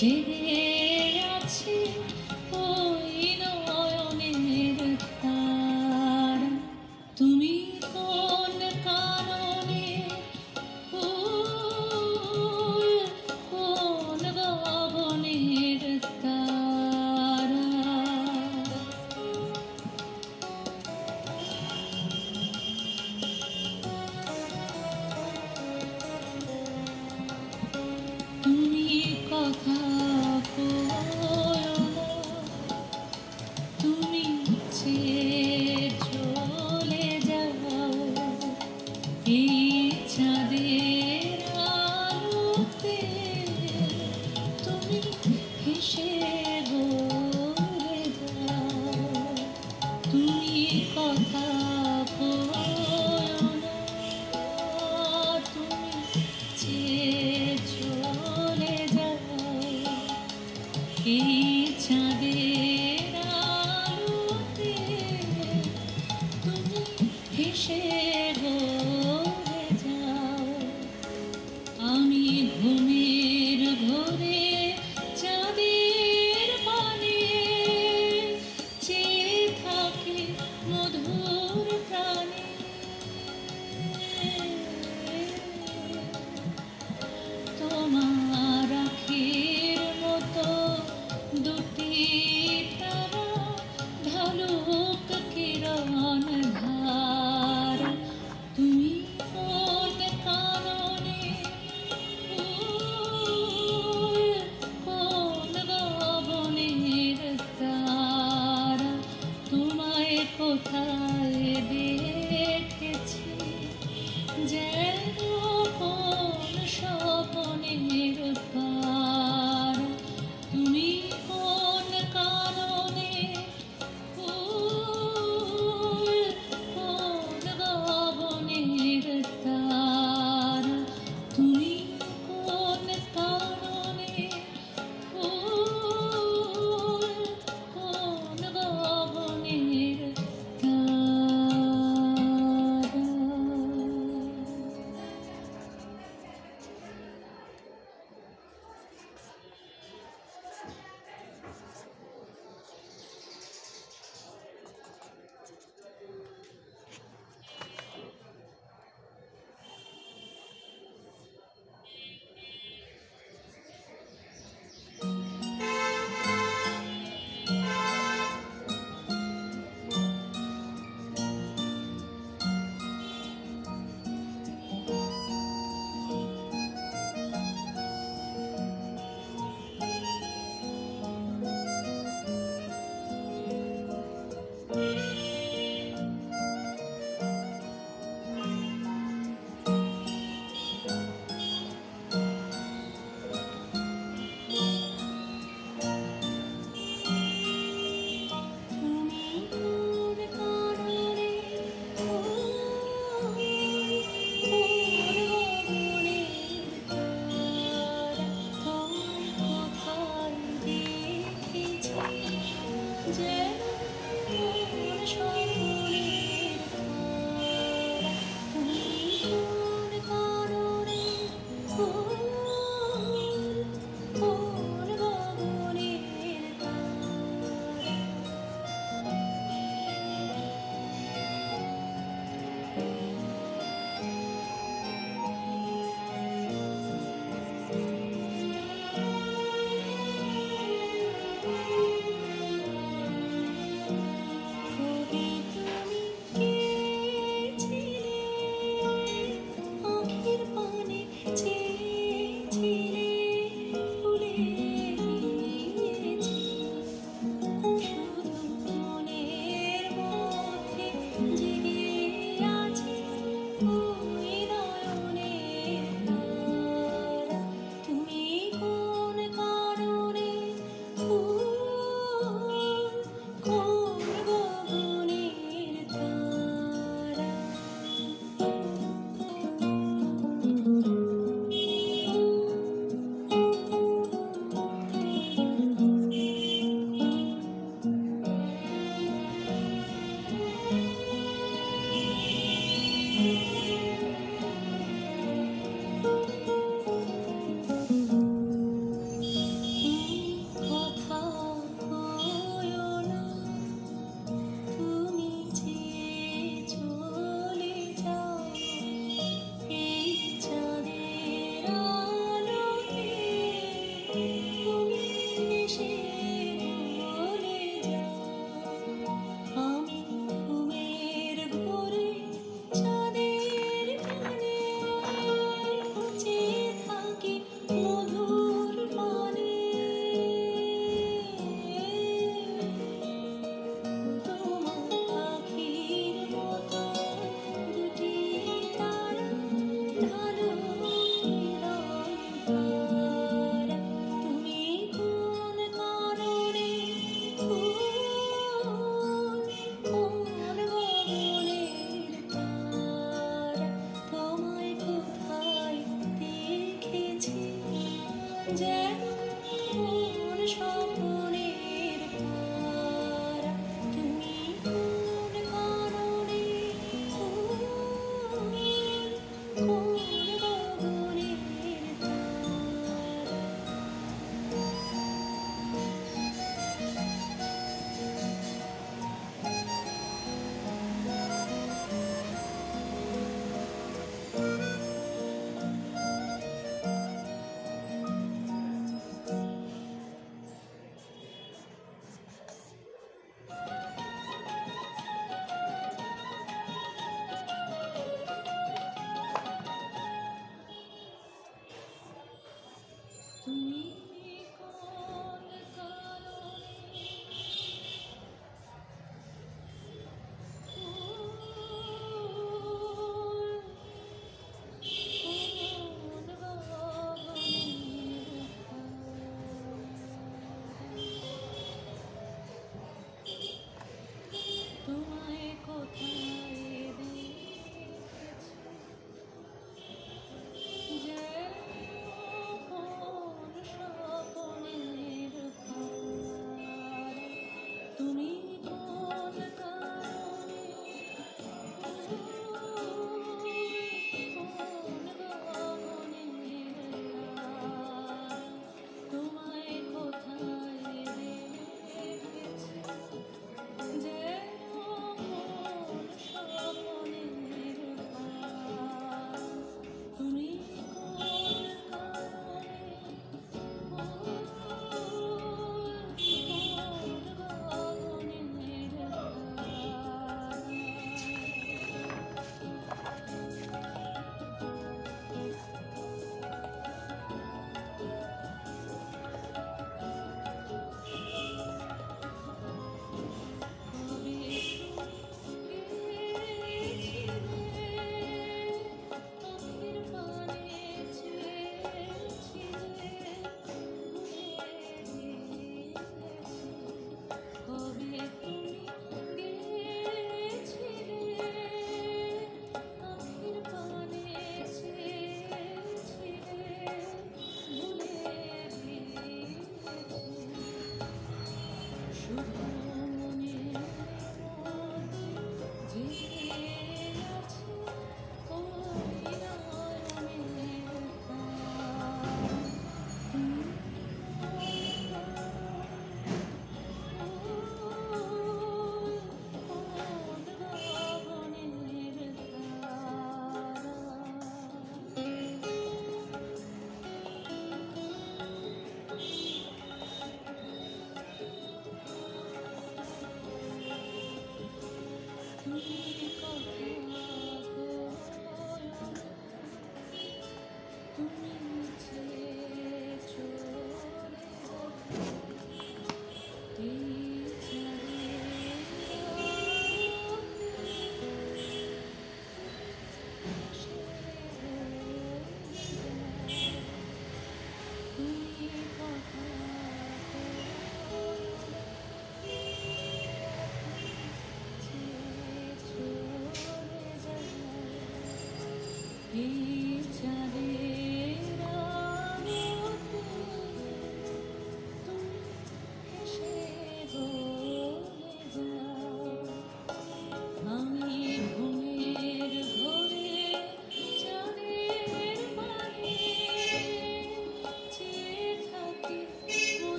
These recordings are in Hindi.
Jimmy. কথা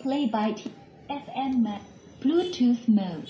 Play by T- FM Bluetooth mode.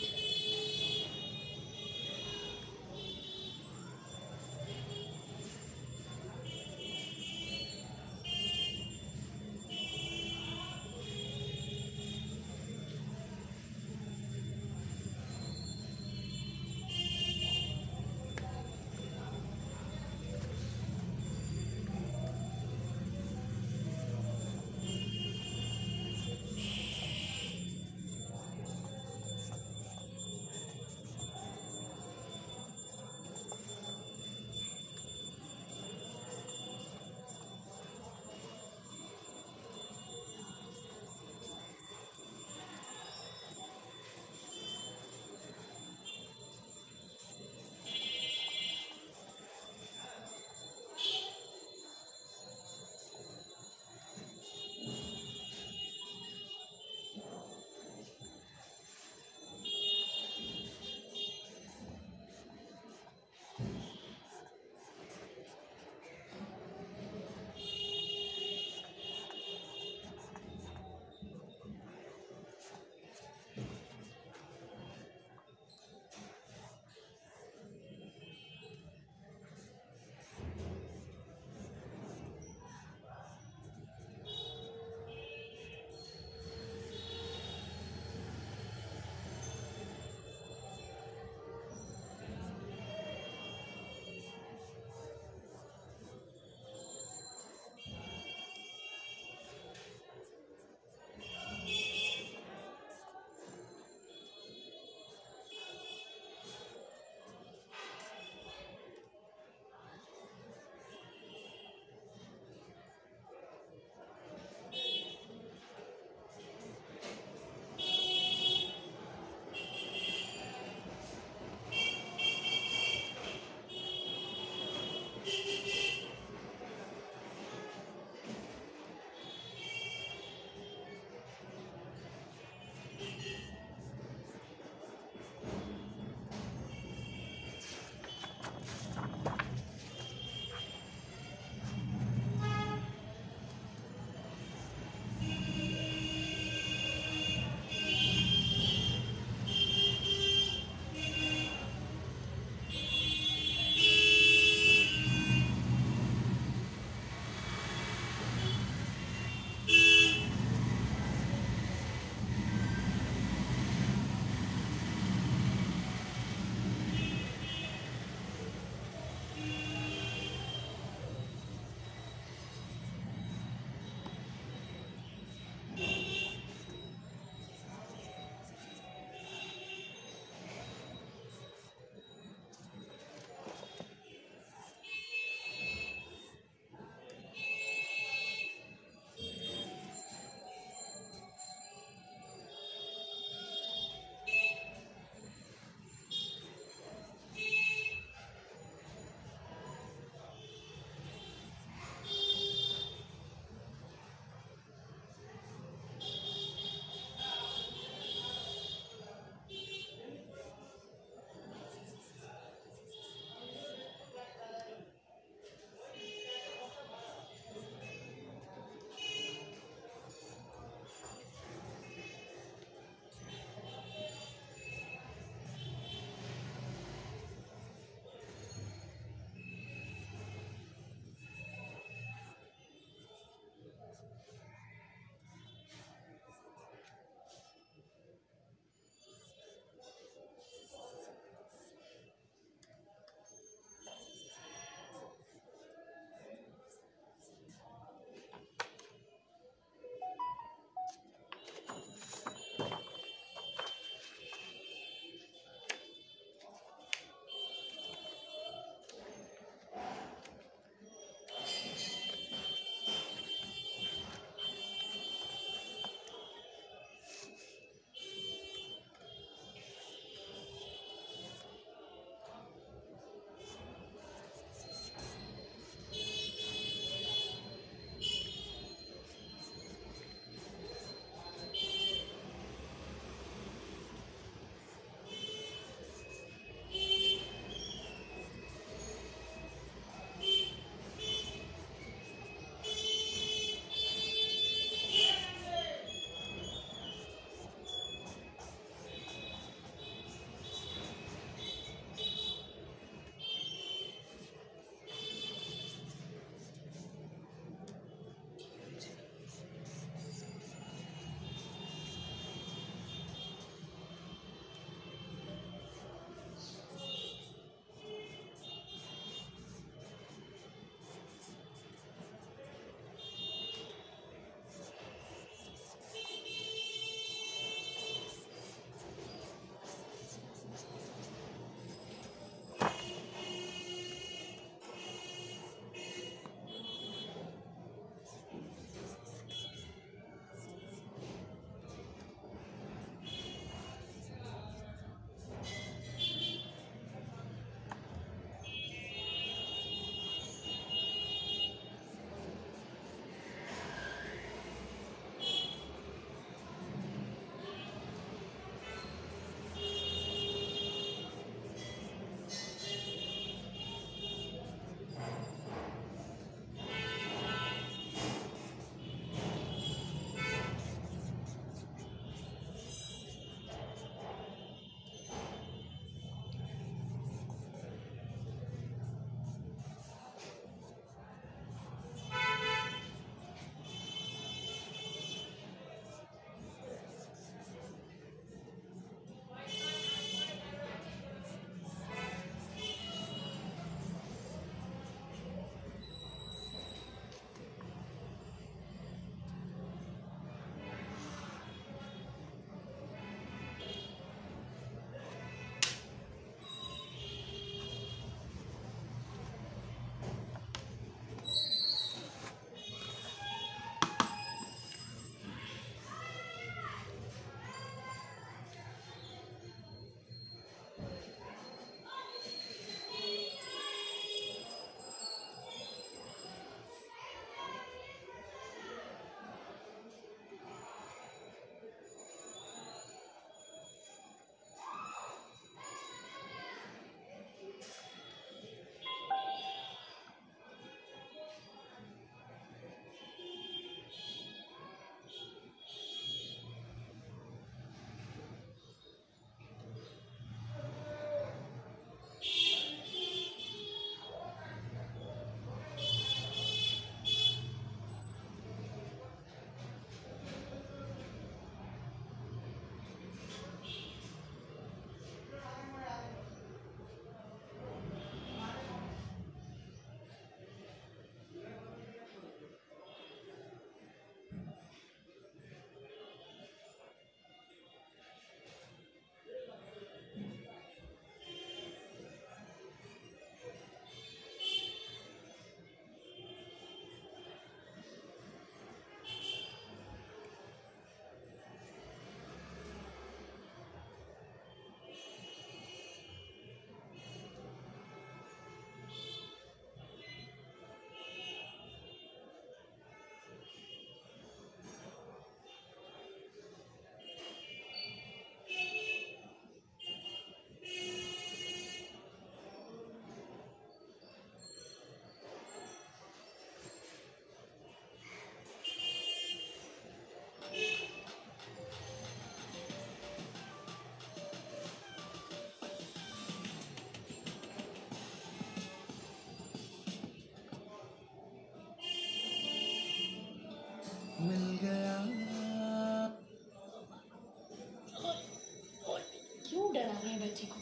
रहे हैं बच्चे को।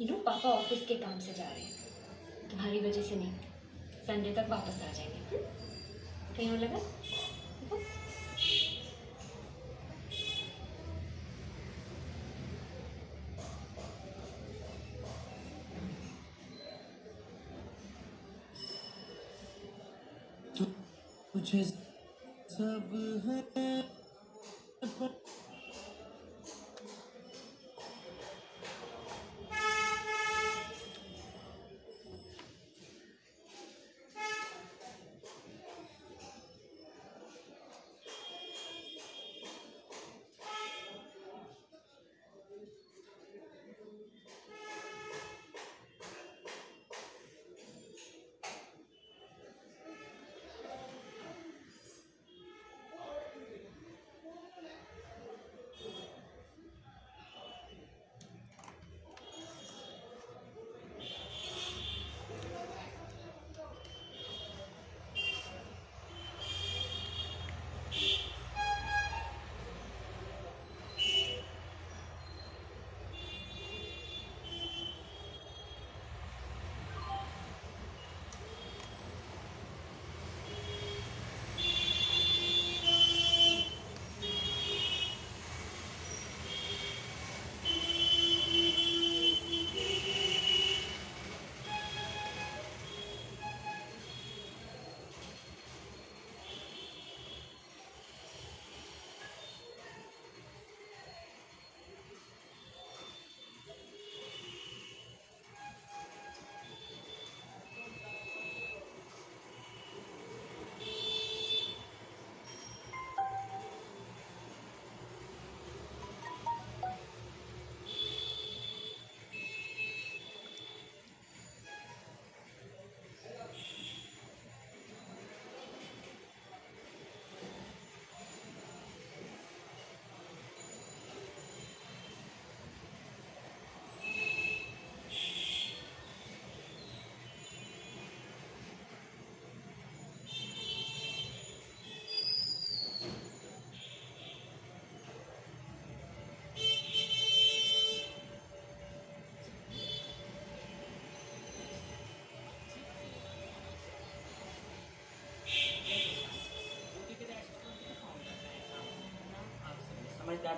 यू नो पापा ऑफ़िस के काम से जा रहे हैं। तुम्हारी वजह से नहीं। संडे तक वापस आ जाएँगे। हम्म? कहीं और लगा? तुझे सब है।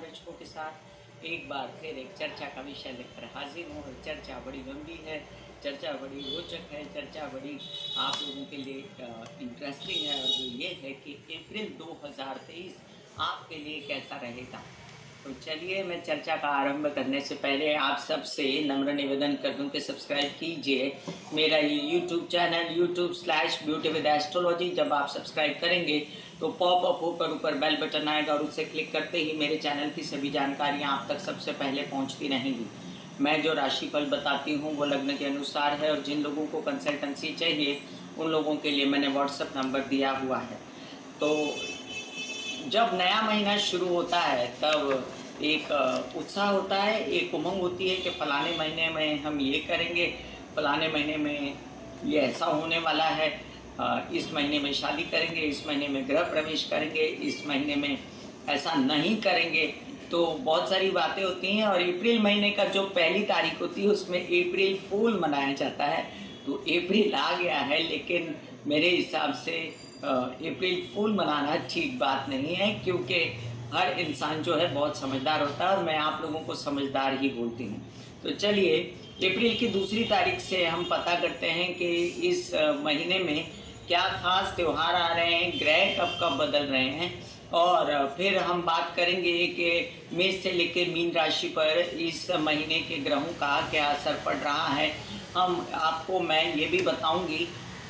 दर्शकों के साथ एक बार फिर एक चर्चा का विषय लेकर हाजिर हूँ। और चर्चा बड़ी लंबी है, चर्चा बड़ी रोचक है, चर्चा बड़ी आप लोगों के लिए इंटरेस्टिंग है। और वो ये है कि अप्रैल 2023 आपके लिए कैसा रहेगा? तो चलिए मैं चर्चा का आरंभ करने से पहले आप सबसे नम्र निवेदन कर दूँ कि सब्सक्राइब कीजिए मेरा ये YouTube channel YouTube slash beauty with astrology जब आप सब्सक्राइब करेंगे तो पॉप अप ऊपर ऊपर बेल बटन आएगा और उससे क्लिक करते ही मेरे चैनल की सभी जानकारियाँ आप तक सबसे पहले पहुँचती रहेंगी। मैं जो राशिफल बताती हूँ, वो लग्न के अनुसार है और जिन लोगों को कंसल्टेंसी चाहिए, उन लोगों के लिए मैंने व्हाट्सअप नंबर दिया हुआ है। तो जब नया महीना शुरू होता है, तब एक उत्साह होता है, एक उमंग होती है कि फलाने महीने में हम ये करेंगे, फलाने महीने में ये ऐसा होने वाला है इस महीने में शादी करेंगे, इस महीने में गृह प्रवेश करेंगे, इस महीने में ऐसा नहीं करेंगे। तो बहुत सारी बातें होती हैं और अप्रैल महीने का जो पहली तारीख होती है, उसमें अप्रैल फूल मनाया जाता है। तो अप्रैल आ गया है, लेकिन मेरे हिसाब से अप्रैल फूल मनाना ठीक बात नहीं है, क्योंकि हर इंसान जो है बहुत समझदार होता है और मैं आप लोगों को समझदार ही बोलती हूँ। तो चलिए अप्रैल की दूसरी तारीख से हम पता करते हैं कि इस महीने में क्या खास त्यौहार आ रहे हैं, ग्रह कब कब बदल रहे हैं, और फिर हम बात करेंगे कि मेष से लेकर मीन राशि पर इस महीने के ग्रहों का क्या असर पड़ रहा है। हम आपको, मैं ये भी बताऊँगी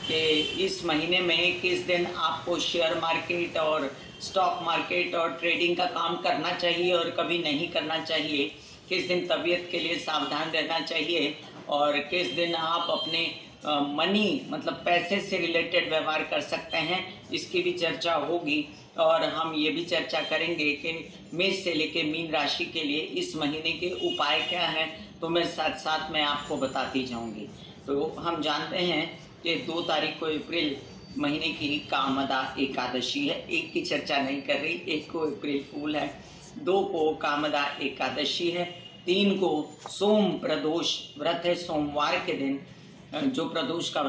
कि इस महीने में किस दिन आपको शेयर मार्केट और स्टॉक मार्केट और ट्रेडिंग का काम करना चाहिए और कभी नहीं करना चाहिए? किस दिन तबीयत के लिए सावधान रहना चाहिए? और किस दिन आप अपने मनी मतलब पैसे से रिलेटेड व्यवहार कर सकते हैं? इसकी भी चर्चा होगी। और हम ये भी चर्चा करेंगे कि मेष से लेके मीन राशि के लिए इस महीने के उपाय क्या हैं? तो मैं साथ साथ में आपको बताती जाऊँगी। तो हम जानते हैं कि दो तारीख को अप्रैल महीने की कामदा एकादशी है। एक की चर्चा नहीं कर रही, एक को अप्रैल फूल है। दो को कामदा एकादशी है। तीन को सोम प्रदोष व्रत है। सोमवार के दिन जो प्रदोष का व्रत